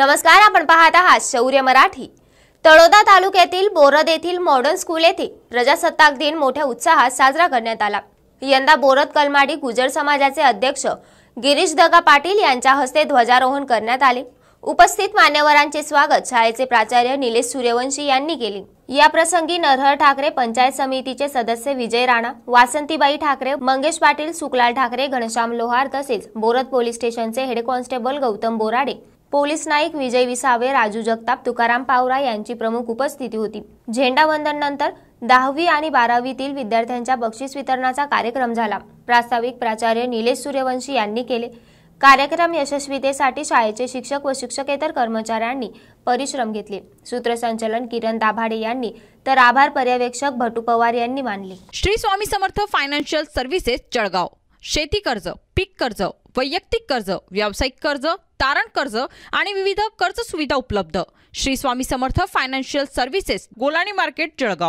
नमस्कार आपण पाहत आहात शौर्य मराठी. तळोदा तालुक्यातील बोरद येथील मॉडर्न स्कूल येथे प्रजासत्ताक दिन मोठ्या उत्साहात साजरा करण्यात आला. यंदा बोरद कलमाडी गुजर समाजाचे अध्यक्ष गिरीश दगा पाटील यांच्या हस्ते ध्वजारोहण करण्यात आले. उपस्थित मान्यवरांचे स्वागत शाळेचे प्राचार्य निलेश सूर्यवंशी यांनी केले. या प्रसंगी नरहर ठाकरे पंचायत समितीचे सदस्य विजय राणा वासंतीबाई ठाकरे मंगेश पाटील सुकलाल ठाकरे घनश्याम लोहार तसेच बोरद पोलीस स्टेशनचे head constable Gautam Borade police naik Vijay Visave Raju Jagtap Tukaram Pawara यांची प्रमुख उपस्थिती होती. झेंडा दहावी आणि बारावीतील विद्यार्थ्यांच्या बक्षीस वितरणाचा कार्यक्रम झाला. प्रास्ताविक प्राचार्य निलेश सूर्यवंशी यांनी केले. कार्यक्रम यशस्वीतेसाठी शाळेचे शिक्षक व शिक्षकेतर कर्मचाऱ्यांनी परिश्रम घेतले. सूत्रसंचलन किरण दाभाडे यांनी तर आभार पर्यवेक्षक भटू पवार यांनी मानले. Shri Swami Samarth financial services Jalgaon. शेती कर्ज पीक कर्ज वैयक्तिक कर्ज व्यावसायिक कर्ज तारण कर्ज आणि विविध कर्ज सुविधा उपलब्ध. Shri Swami Samarth financial services Golani market Jalgaon.